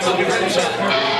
Thank you.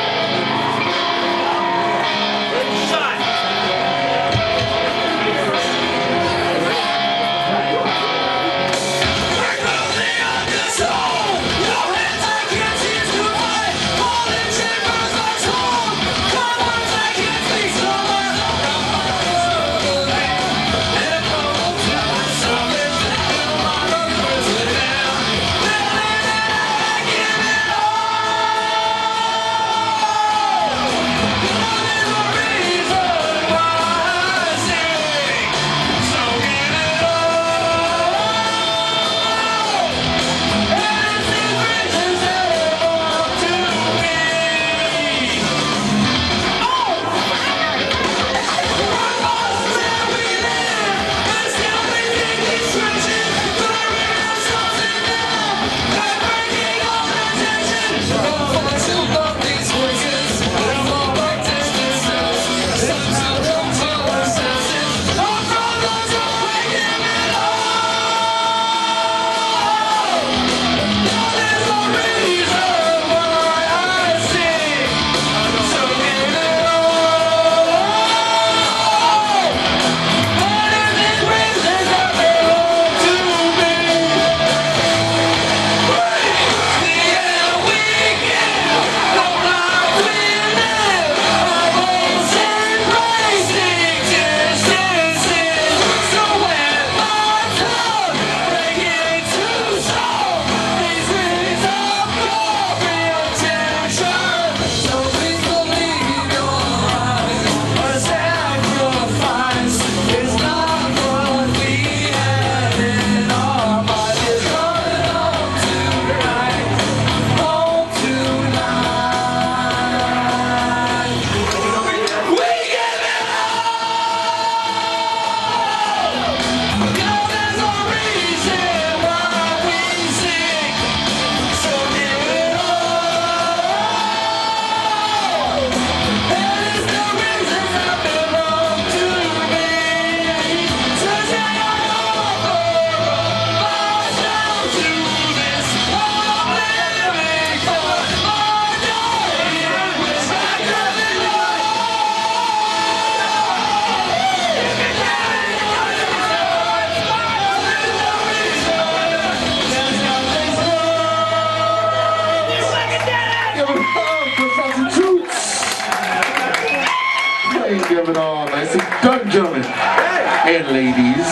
It all. Nicely done, gentlemen and ladies.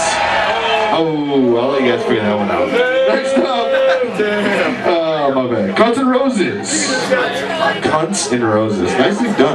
Oh, I'll let you guys figure that one out. Next up. Oh, my bad. Cunts and Roses. Cunts and Roses. Nicely done.